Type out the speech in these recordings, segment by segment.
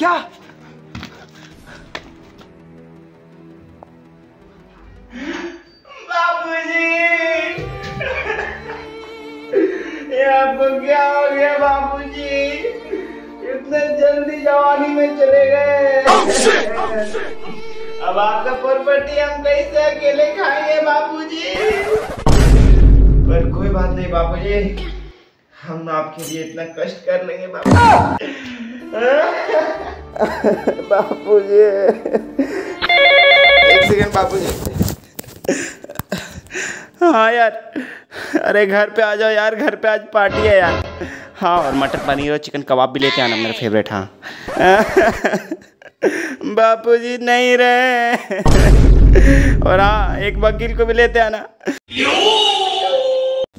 क्या? बाबूजी। ये आपको क्या हो गया बाबूजी? इतने जल्दी जवानी में चले गए। अब आपका प्रॉपर्टी हम कैसे अकेले खाएँगे बाबूजी? पर कोई बात नहीं बाबूजी। हम आपके लिए इतना कष्ट कर लेंगे बाबूजी बाबूजी एक सेकेंड बापू जी हाँ यार अरे घर पे आ जाओ यार घर पे आज पार्टी है यार। हाँ और मटर पनीर और चिकन कबाब भी लेते आना मेरा फेवरेट हाँ। बापूजी नहीं रहे और हाँ एक वकील को भी लेते आना।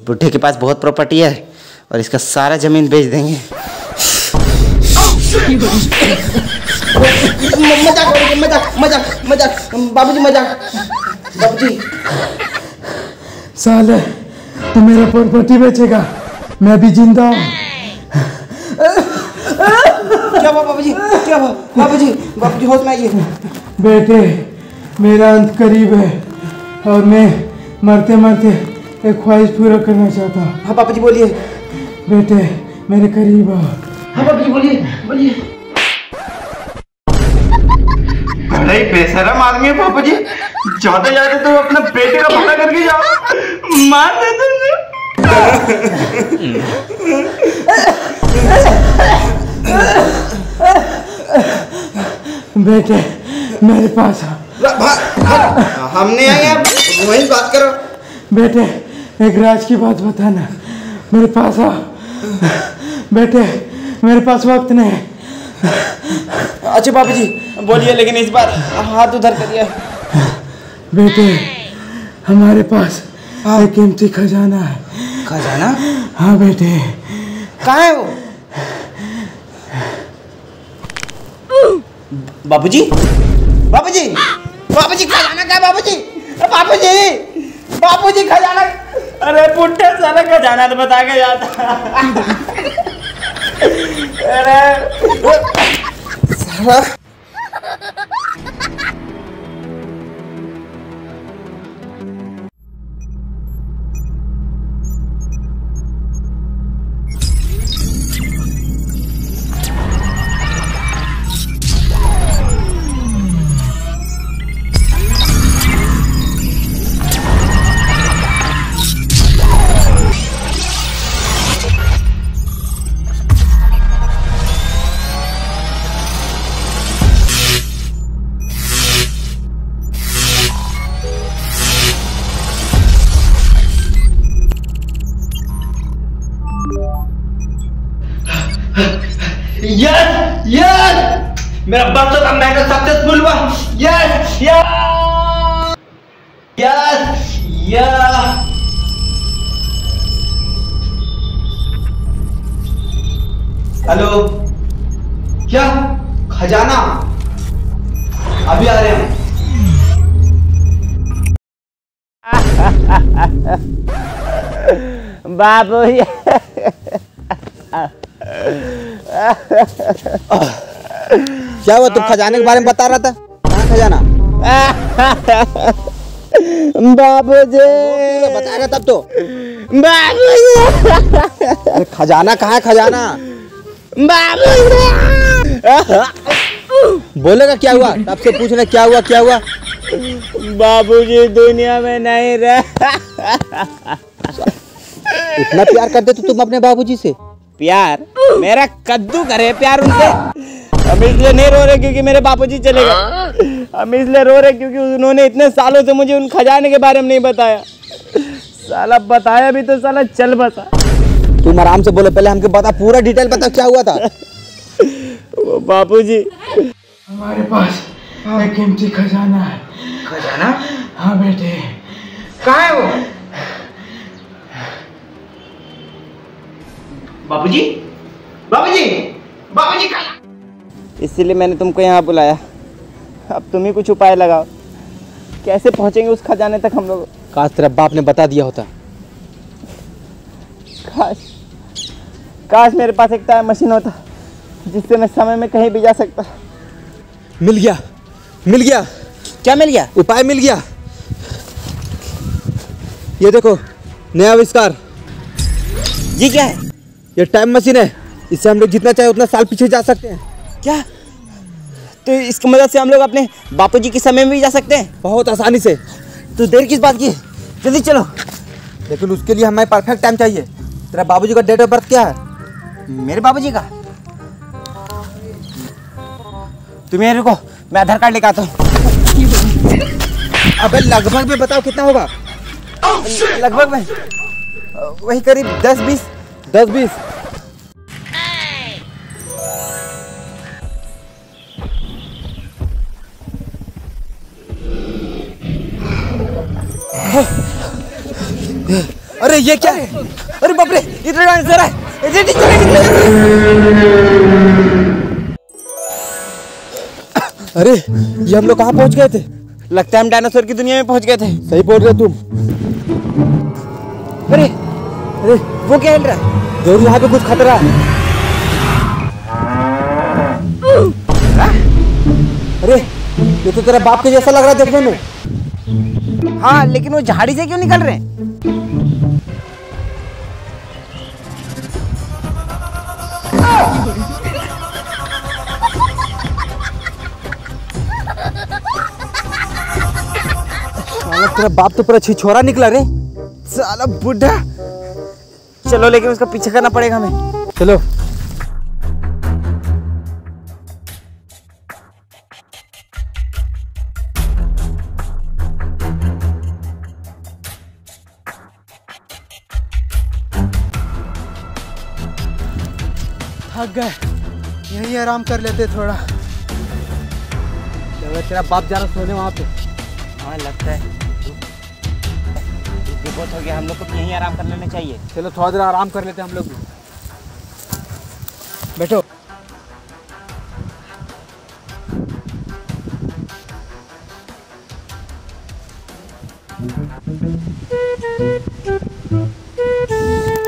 बुढ़े के पास बहुत प्रॉपर्टी है और इसका सारा ज़मीन बेच देंगे। मज़ाक मज़ाक मज़ाक मज़ाक बाबूजी मज़ाक बाबूजी साले तू मेरा प्रॉपर्टी बेचेगा। मैं भी ज़िंदा हूँ। क्या हुआ बाबूजी? क्या हुआ? बाबूजी बाबूजी होश में आइए। बेटे मेरा अंत करीब है और मैं मरते मरते एक ख्वाहिश पूरा करना चाहता हूँ। हाँ बाबूजी बोलिए। बेटे मेरे करीब आओ। हाँ बाबूजी बोलिए बोलिए। बड़ा ही बेशरम आदमी है पापा जी ज़्यादा ज़्यादा तो अपने बेटे का भला करके जाओ मार देते हैं बेटे मेरे पास आओ हमने आए आप वहीं बात करो। बेटे एक राज की बात बताना। मेरे पास आओ बेटे मेरे पास वक्त नहीं। है अच्छा बाबूजी बोलिए लेकिन इस बार हाथ उधर करिए। बेटे हमारे पास हाँ। एक कीमती खजाना है। खजाना? हाँ बेटे। कहाँ है वो? बाबूजी? बाबूजी? बाबूजी खजाना है बाबूजी? बाबूजी! बाबूजी खजाना अरे पुट्टे सारा खजाना तो बता के जाता। अरे यस मेरा बच्चों मेहनत सक्सेसफुल हुआ यस यस हेलो क्या? खजाना? अभी आ रहे हैं। बाबू क्या हुआ तुम खजाने के बारे में बता रहा था? कहाँ खजाना? बाबू जी बता रहा तब तो। बाबू खजाना कहाँ है खजाना? बाबू बोलेगा क्या हुआ? तब से पूछ रहे क्या हुआ क्या हुआ? बाबूजी दुनिया में नहीं रहे इतना प्यार करते तो तुम अपने बाबूजी से। प्यार। मेरा कद्दू करे प्यार उनसे। हम इसलिए नहीं रो रहे क्योंकि मेरे बापूजी चले गए हम इसलिए रो रहे क्योंकि उन्होंने इतने सालों से मुझे उन खजाने के बारे में नहीं बताया। साला बताया भी तो साला चल बसा। तुम आराम से बोलो पहले हमको बता पूरा डिटेल बता क्या हुआ था? वो बापूजी। हमारे पास एक कीमती खजाना है। खजाना? हाँ बेटे। कहाँ है वो? बाबूजी? बाबूजी? बाबूजी कहाँ इसीलिए मैंने तुमको यहाँ बुलाया। अब तुम ही कुछ उपाय लगाओ। कैसे पहुँचेंगे उस खजाने तक हम लोग? काश तेरा बाप ने बता दिया होता। काश। काश मेरे पास एक टाइम मशीन होता जिससे मैं समय में कहीं भी जा सकता। मिल गया। मिल गया। क्या मिल गया? उपाय मिल गया। ये देखो नया आविष्कार। ये क्या है? ये टाइम मशीन है। इससे हम लोग जितना चाहे उतना साल पीछे जा सकते हैं। क्या? तो इसकी मदद से हम लोग अपने बापूजी के समय में भी जा सकते हैं? बहुत आसानी से। तो देर किस बात की? जल्दी चलो। लेकिन उसके लिए हमें परफेक्ट टाइम चाहिए। तेरा बाबूजी का डेट ऑफ़ बर्थ क्या है? मेरे बाबूजी का? तुम यहीं रुको मैं आधार कार्ड लेकर आता हूँ। अबे लगभग में बताओ कितना होगा? लगभग में वही करीब दस बीस दस बीस। अरे ये क्या है? अरे बाप रे इधर आंसर है अरे ये हम लोग कहाँ पहुँच गए थे? लगता है हम डायनासोर की दुनिया में पहुँच गए थे। सही बोल रहे तुम। अरे अरे वो क्या हिल रहा है? ज़रूर यहाँ पे कुछ खतरा है। अरे, ये तो तेरा बाप के जैसा लग रहा है देखने में। हाँ लेकिन वो झाड़ी से क्यों निकल रहे हैं? तेरा बाप तो पूरा छिछोरा निकला रे। साला, बुढ़ा। चलो लेकिन उसका पीछे करना पड़ेगा हमें। चलो। थक गए। यहीं आराम कर लेते थोड़ा। चलो तेरा बाप जा रहा सोने वहाँ पे। हाँ लगता है। बहुत हो गया हम लोग को भी यहीं आराम कर लेना चाहिए। चलो थोड़ा देर आराम कर लेते हैं हम लोग भी। बैठो।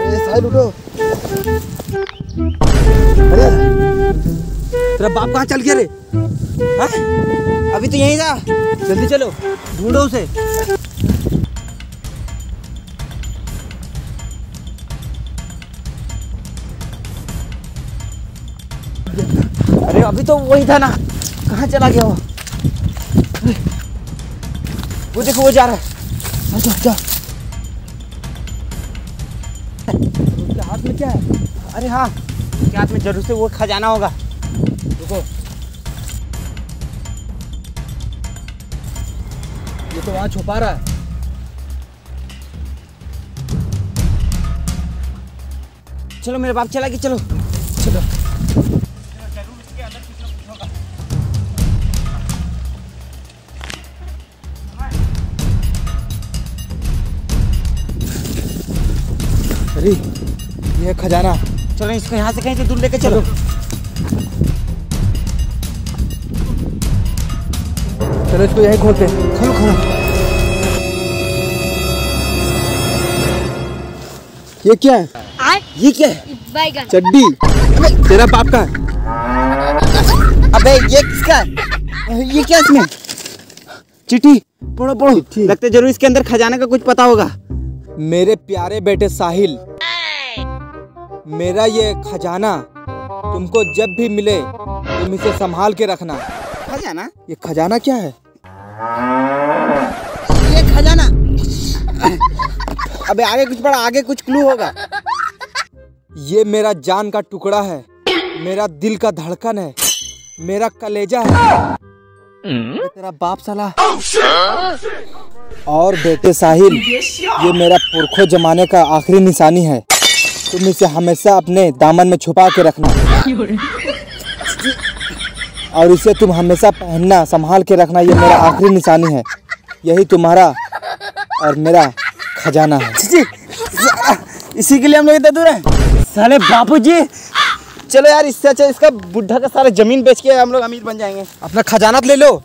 ए, उठो। अरे तेरा बाप कहाँ चल गया रे? हाँ? अभी तो यहीं था। जल्दी चलो ढूंढो उसे। अभी तो वही था ना। कहाँ चला गया वो? वो देखो, वो जा रहा है। अच्छा हाथ में क्या है? अरे हाँ उसके हाथ में ज़रूर से वो खजाना होगा। रुको। ये तो वहाँ छुपा रहा है। चलो, मेरे बाप चला कि चलो? चलो। अरे ये खजाना। चलो इसको यहाँ से कहीं से दूर लेके चलो। चलो इसको यहीं खोलते हैं। खोलो खोलो। ये क्या है? ये क्या है? चड्डी। तेरा बाप का अबे ये किसका ये क्या इसमें? चिट्ठी। पढ़ो पढ़ो। लगता है ज़रूर इसके अंदर खजाने का कुछ पता होगा। मेरे प्यारे बेटे साहिल मेरा ये खजाना तुमको जब भी मिले तुम इसे संभाल के रखना। खजाना? ये खजाना क्या है? ये खजाना। अबे आगे कुछ पढ़ा आगे कुछ क्लू होगा। ये मेरा जान का टुकड़ा है मेरा दिल का धड़कन है मेरा कलेजा है। तेरा बाप साला। और बेटे साहिल ये मेरा पुरखों जमाने का आखिरी निशानी है। तुम इसे हमेशा अपने दामन में छुपा के रखना। और इसे तुम हमेशा पहनना संभाल के रखना ये मेरा आखिरी निशानी है। यही तुम्हारा और मेरा खजाना है। जी इसी के लिए हम लोग इतना दूर हैं। साले बापूजी चलो यार इससे अच्छा इसका बुढ़ा का सारा ज़मीन बेच के हम लोग अमीर बन जाएँगे। अपना खजाना तो ले लो।